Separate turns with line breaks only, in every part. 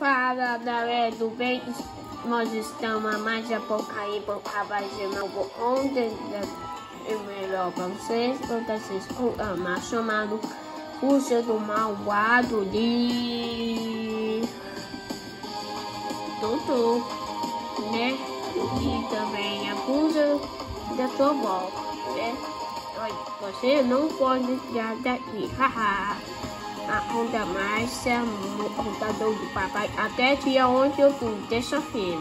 Fala galera do bem, nós estamos a mais de fazer novo ontem é melhor para vocês, para vocês amar chamado Puxa do Malvado de Doutor, né? E também a Puxa da avó, né? Você não pode tirar daqui, haha a onda Márcia no computador do papai até dia 11 de outubro, terça-feira.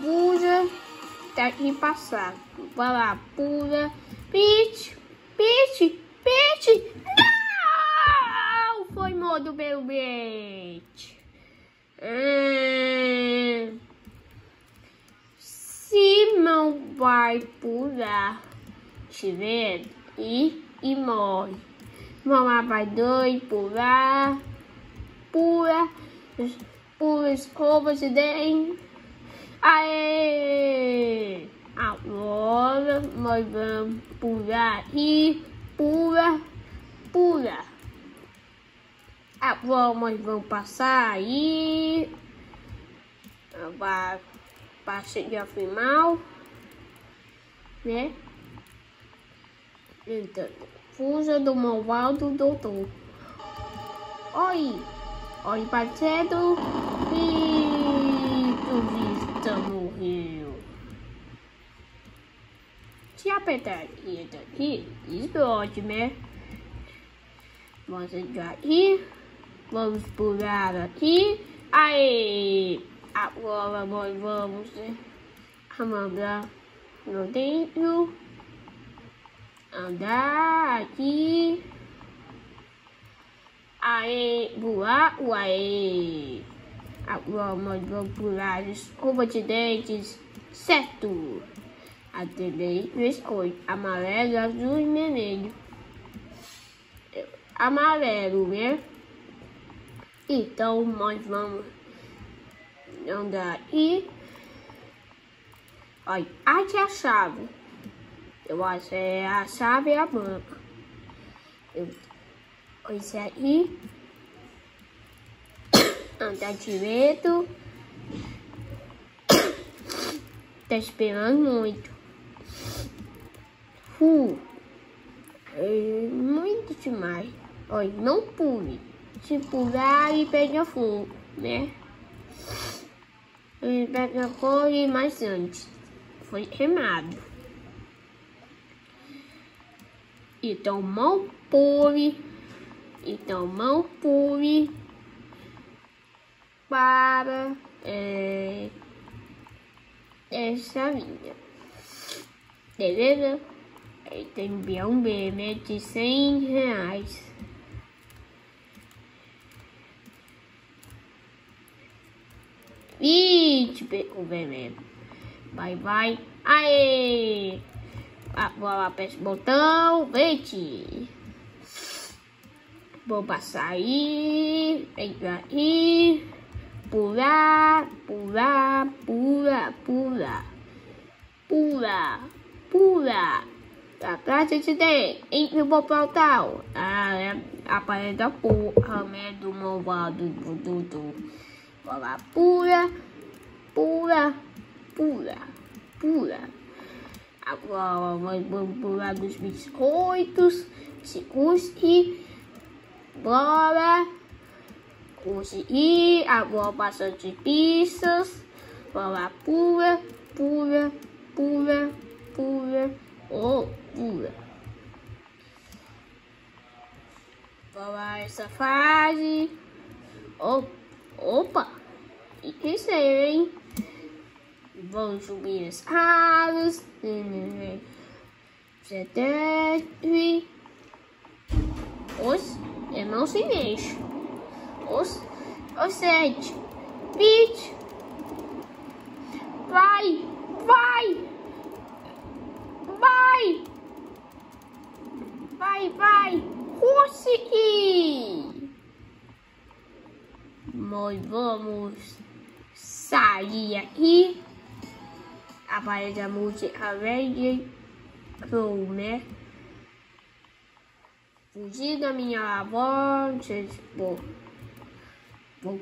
Pura, tá aqui passado. Vai lá, pura, pitch, pitch, pitch. Não! Foi modo meu bait. Hum, Simão vai pular, tiver e, e morre. Mamá vai dois, pular, pula, pula escova de dente. Aê! Agora nós vamos pular e pula, pula. Agora nós vamos passar aí. Vai passar de afirmar, né? Então. Fuja do malvado doutor. Oi, oi, parceiro. E tu vista morreu. Se apertar daqui, explode, né? Vamos entrar aqui. Vamos pular aqui. Aí, agora nós vamos amandar no dentro andar aqui. Aê, voar, uaê. Agora nós vamos pular escova de dentes, certo. Atendei biscoito, amarelo, azul e vermelho. Amarelo, né? Então nós vamos andar aqui. Olha, aqui é a chave. Eu acho é a chave e a banca. Eu, esse aí. Andar direito. Tá esperando muito. Uh, é muito demais. Olha, não pule. Se pular e pega fogo, né? E pega fogo mais antes. Foi queimado. Então, mão pure. Então, mão pure para é, essa linha. Beleza? Aí tem um meme de 100 reais. Ih, o veneno. Vai, vai. Aê! Ah, vou aperta o botão, verde. Vou passar aí, entrar aí, pular, pular, pular, pular, pular, pular. Atrás de tem, entre o portal. Ah, é a parede da porra, do malvado do Dudu. Vou lá, pula, pula, pula, pula. Agora vamos pular dos biscoitos. Custe. Bora. e Agora bastante pistas. Bora, pula, pula, pula, pula. Oh, pula. Bora essa fase. Oh, opa. E que isso aí, hein? Vão subir as asas. Você deve. Os irmãos se mexem. Os, os sete. Vinte. Vai, vai. Vai. Vai, vai. Consegui. Nós vamos sair aqui a parede da música verde Crow, né? Fugir da minha avó, tipo, Vou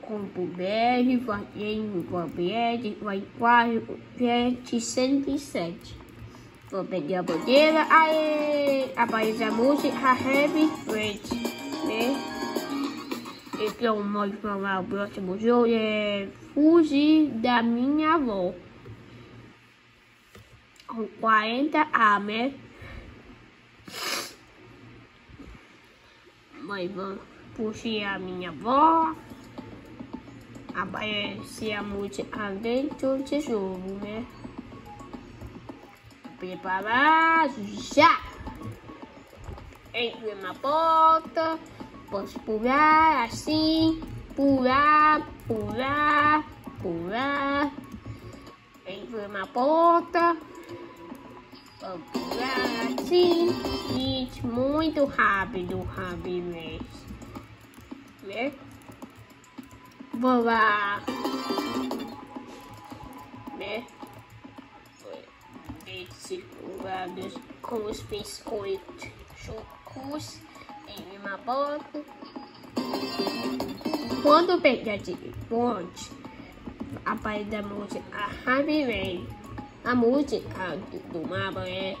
compro BR, vai em BR, vai quase 707. Vou pegar a bandeira, aí aparece a música Heavy Rate, né? Então, nós falar o próximo jogo é Fugir da minha avó. Com 40 anos. Mas vamos puxei a minha avó. Aparece a música dentro do jogo, né? Preparar já! Entre na porta, posso pular assim, pular, pular, pular. Entre na porta, assim, e muito rápido, rápido né? Vou lá, né? Lugares com os biscoitos chocos em uma boca. Quando pegar de ponte, a parte da música Happy Rain, a música do mapa é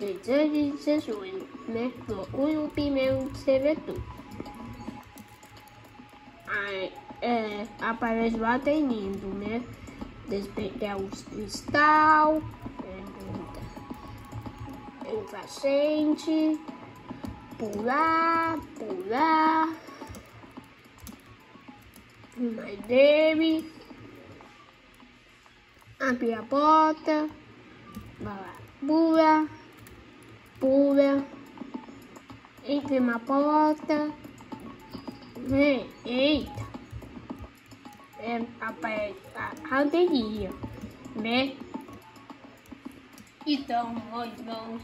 de Jesus, né? Último primeiro servidor é, aparece lá tem lindo, né? Despegar o cristal, em paciente, pular, pular, mais dele, abrir a porta, pula, pula, entre na porta. Vem, eita. É a, a bateria, né? Então, nós vamos...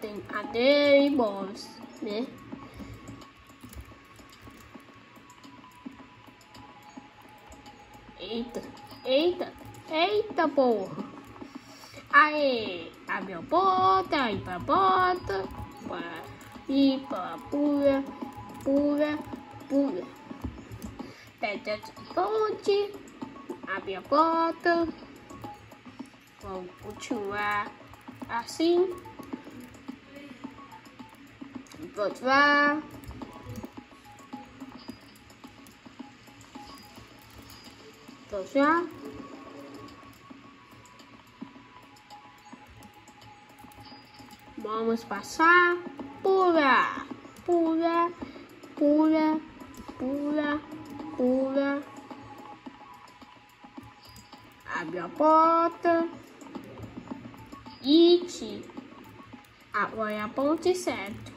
Tem cadeira e bolas, né? Eita, eita, eita porra. Aí, abre a porta, ir pra porta, para ir pra pura pula, pula. Pega de ponte, abre a porta. Vamos continuar assim. Vamos lá. Lá. Vamos passar. Pula, pula pula, pula, pula. Abre a porta. It. Agora é ponte certo.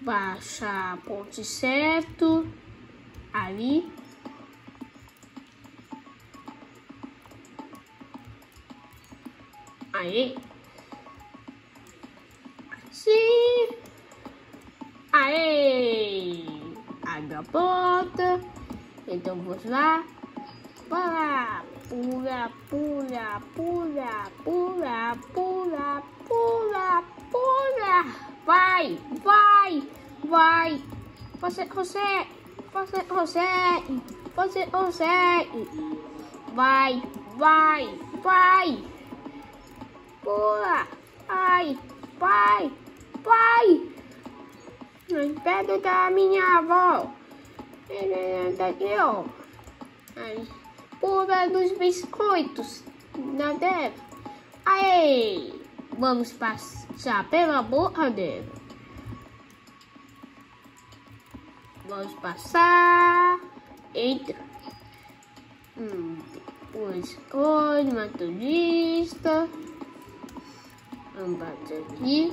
Baixa ponte certo. Ali. Aí. Sim. Aê! Abre a porta. Então vamos lá. Pula, pula, pula, pula, pula, pula, pula, pula. Vai, vai, vai. Você consegue, você consegue, você consegue. Vai, vai, vai. Pula, vai, vai, vai perto da minha avó. Daqui, ó. Pula dos biscoitos da dela. Aí, vamos passar pela boca dela. Vamos passar. Eita. Depois coisa, uma turista. Vamos bater aqui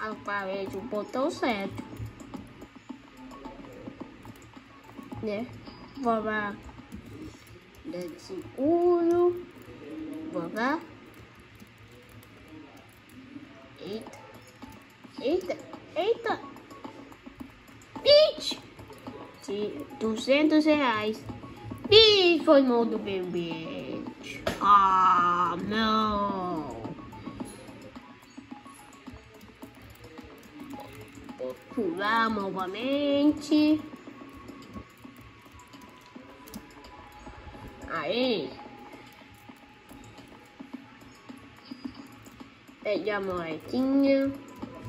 aparece o botão certo. Né? Vou lá. Desse uno. Vou lá. Eita. Eita. Eita. De 200 reais. Ih, foi mal do bebê. Ah, não. vou pular novamente. Aí. Pegue a moedinha.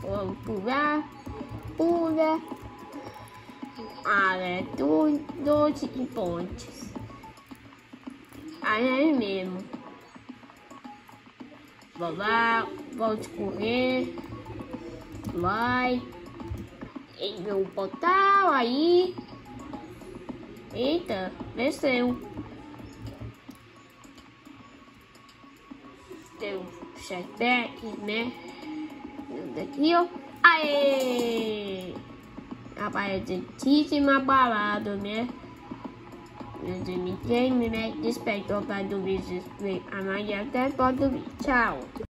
Vamos pular. Pula. Ah, do, doze pontos. Aí é mesmo. Vou lá, pode correr. Vai. Em meu portal aí. Eita, desceu. Tem um setback, né? Daqui, ó. Aê! Aparentíssima balada, né? Ninguém me despertou para dormir. Amanhã até pode dormir. Tchau.